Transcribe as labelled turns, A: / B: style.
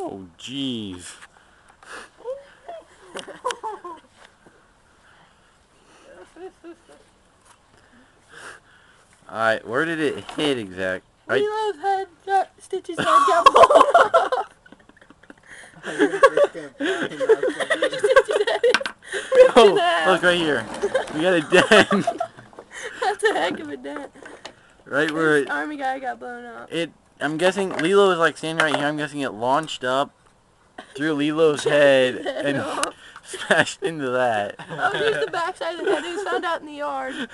A: Oh, jeez. Alright, where did it hit exact? Right?
B: Head got Stitch's head got blown off. Stitch's head is
A: Oh, look right here. We got a dent.
B: That's a heck of a dent.
A: right where
B: This
A: it,
B: army guy got blown up.
A: it, I'm guessing Lilo is like standing right here. I'm guessing it launched up through Lilo's head and smashed into that.
B: Oh, here's the backside of the head. It was found out in the yard.